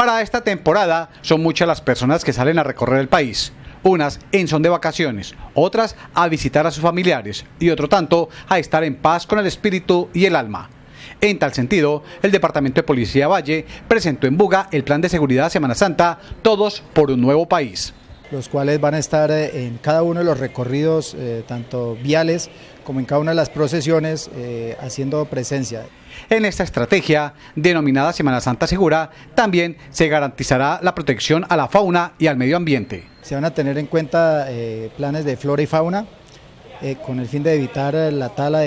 Para esta temporada son muchas las personas que salen a recorrer el país. Unas en son de vacaciones, otras a visitar a sus familiares y otro tanto a estar en paz con el espíritu y el alma. En tal sentido, el Departamento de Policía Valle presentó en Buga el Plan de Seguridad Semana Santa, Todos por un Nuevo País los cuales van a estar eh, en cada uno de los recorridos, eh, tanto viales como en cada una de las procesiones, eh, haciendo presencia. En esta estrategia, denominada Semana Santa Segura, también se garantizará la protección a la fauna y al medio ambiente. Se van a tener en cuenta planes de flora y fauna, con el fin de evitar la tala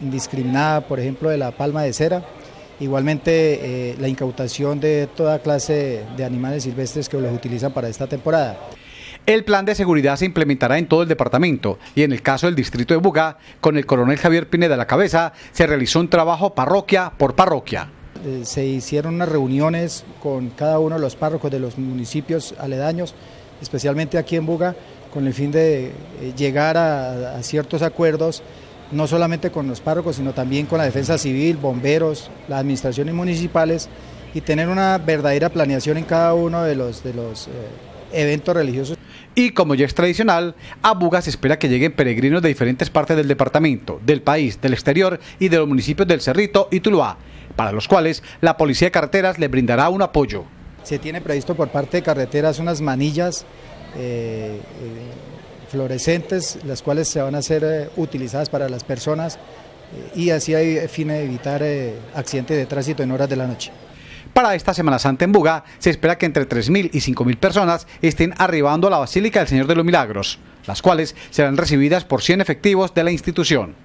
indiscriminada, por ejemplo, de la palma de cera, igualmente la incautación de toda clase de animales silvestres que los utilizan para esta temporada. El plan de seguridad se implementará en todo el departamento y en el caso del distrito de Bugá, con el coronel Javier Pineda a la cabeza, se realizó un trabajo parroquia por parroquia. Eh, se hicieron unas reuniones con cada uno de los párrocos de los municipios aledaños, especialmente aquí en Buga, con el fin de eh, llegar a, a ciertos acuerdos no solamente con los párrocos, sino también con la defensa civil, bomberos, las administraciones municipales y tener una verdadera planeación en cada uno de los, de los eh, eventos religiosos. Y como ya es tradicional, a Buga se espera que lleguen peregrinos de diferentes partes del departamento, del país, del exterior y de los municipios del Cerrito y Tuluá, para los cuales la Policía de Carreteras le brindará un apoyo. Se tiene previsto por parte de Carreteras unas manillas eh, eh, fluorescentes, las cuales se van a ser eh, utilizadas para las personas y así hay fin de evitar accidentes de tránsito en horas de la noche. Para esta Semana Santa en Buga se espera que entre 3.000 y 5.000 personas estén arribando a la Basílica del Señor de los Milagros, las cuales serán recibidas por 100 efectivos de la institución.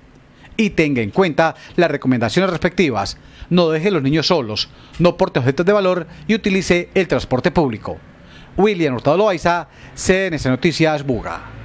Y tenga en cuenta las recomendaciones respectivas. No deje los niños solos, no porte objetos de valor y utilice el transporte público. William Hurtado Loaiza, CNC Noticias Buga.